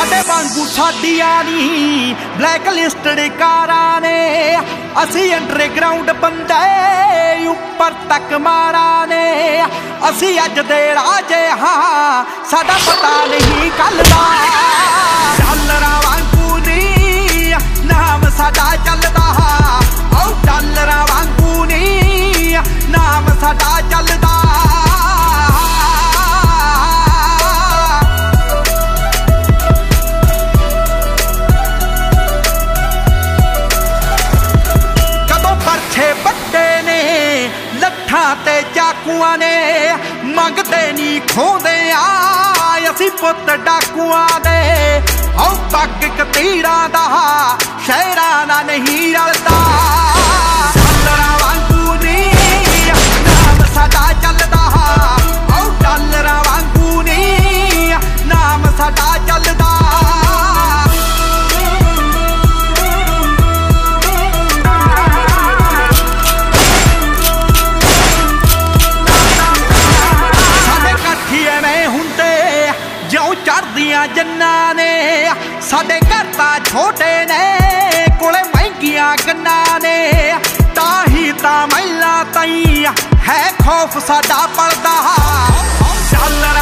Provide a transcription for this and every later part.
ਸਾਡੇ ਵਾਂਗੂ ਸਾਡੀਆਂ ਨਹੀਂ ਬਲੈਕ ਲਿਸਟਡ ਕਾਰਾਂ ਨੇ। ਅਸੀਂ ਅੰਡਰਗਰਾਉਂਡ ਬੰਦੇ, ਉੱਪਰ ਤੱਕ ਮਾਰਾਂ ਨੇ। ਅਸੀਂ ਅੱਜ ਦੇ ਰਾਜੇ ਹਾਂ, ਸਾਡਾ ਪਤਾ ਨਹੀਂ ਕੱਲ ਦਾ। ਤੇ ਨੇ, ਮੰਗਦੇ ਨਹੀਂ ਖੋਦੇ ਆ। ਅਸੀਂ ਪੁੱਤ ਡਾਕੂਆਂ ਦੇ, ਹਉ ਪੱਗ ਕਤੀਰਾਂ ਦਾ, ਸ਼ਹਿਰਾਂ ਦਾ ਨਹੀਂ ਚੜਦੀਆਂ ਜੰਨਾਂ ਨੇ, ਸਾਡੇ ਘਰ ਤਾਂ ਛੋਟੇ ਨੇ, ਕੋਲੇ ਮਹਿੰਗੀਆਂ ਗੰਨਾਂ ਨੇ, ਤਾਂ ਹੀ ਤਾਂ ਮਹਿਲਾ ਤਈ ਹੈ ਖੌਫ ਸਾਡਾ ਪਲਦਾ ਡਾਲਰਾਂ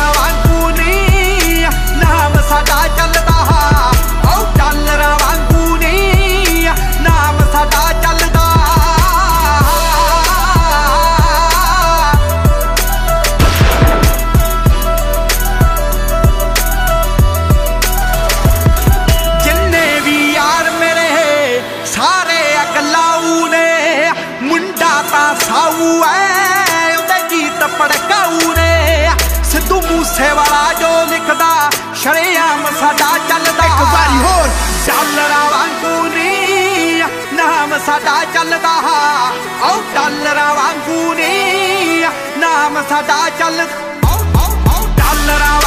ਮੂਸੇ ਵਾਲਾ ਜੋ ਲਿਖਦਾ ਸ਼ਰੇਆਮ ਸਾਡਾ ਚੱਲਦਾ। ਇੱਕ ਵਾਰੀ ਹੋਰ। ਡਾਲਰਾਂ ਵਾਂਗੂ ਨੀ ਨਾਮ ਸਾਡਾ ਚੱਲਦਾ। ਓ ਡਾਲਰਾਂ ਵਾਂਗੂ ਨੀ ਨਾਮ ਸਾਡਾ ਚੱਲਦਾ। ਓ ਓ ਓ ਡਾਲਰਾਂ